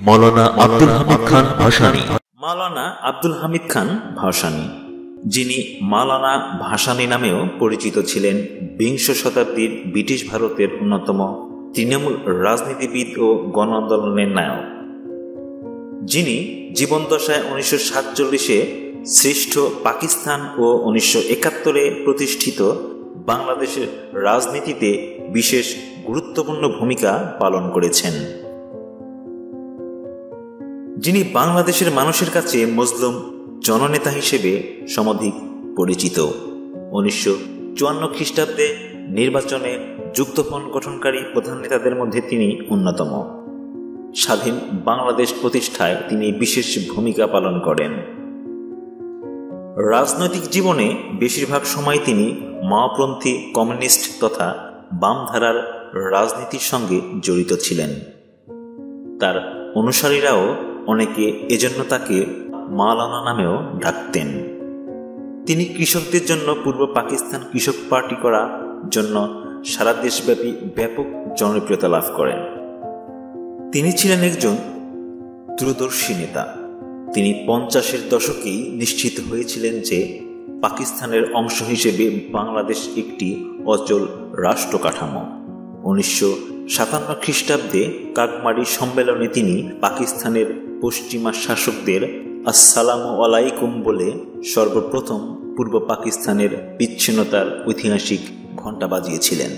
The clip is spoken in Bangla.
মৌলানা আব্দুল হামিদ খান ভাসানী। মাওলানা আব্দুল হামিদ খান ভাসানী। যিনি মাওলানা ভাসানী নামেও পরিচিত ছিলেন বিংশ শতাব্দীর ব্রিটিশ ভারতের অন্যতম তৃণমূল রাজনীতিবিদ ও গণ আন্দোলনের নায়ক। যিনি জীবনদশায় উনিশশো সাতচল্লিশে শ্রেষ্ঠ পাকিস্তান ও উনিশশো একাত্তরে প্রতিষ্ঠিত বাংলাদেশের রাজনীতিতে বিশেষ গুরুত্বপূর্ণ ভূমিকা পালন করেছেন। যিনি বাংলাদেশের মানুষের কাছে মজলুম জননেতা হিসেবে সমধিক পরিচিত। উনিশশো চুয়ান্ন খ্রিস্টাব্দে নির্বাচনে যুক্তফ্রন্ট গঠনকারী প্রধান নেতাদের মধ্যে তিনি অন্যতম। স্বাধীন বাংলাদেশ প্রতিষ্ঠায় তিনি বিশেষ ভূমিকা পালন করেন। রাজনৈতিক জীবনে বেশিরভাগ সময় তিনি মাওপন্থী কমিউনিস্ট তথা বামধারার রাজনীতির সঙ্গে জড়িত ছিলেন। তার অনুসারীরাও অনেকে এজন্য তাকে মাওলানা নামেও ডাকতেন। তিনি কৃষকদের জন্য পূর্ব পাকিস্তান কৃষক পার্টি করা জন্য সারা দেশব্যাপী ব্যাপক জনপ্রিয়তা লাভ করেন। তিনি ছিলেন একজন দূরদর্শী নেতা। তিনি পঞ্চাশের দশকেই নিশ্চিত হয়েছিলেন যে পাকিস্তানের অংশ হিসেবে বাংলাদেশ একটি অচল রাষ্ট্র কাঠামো উনিশশো সাতান্ন খ্রিস্টাব্দে কাকমারি সম্মেলনে তিনি পাকিস্তানের পশ্চিমা শাসকদের আসসালামু আলাইকুম বলে সর্বপ্রথম পূর্ব পাকিস্তানের বিচ্ছিন্নতার ঐতিহাসিক ঘণ্টা বাজিয়েছিলেন।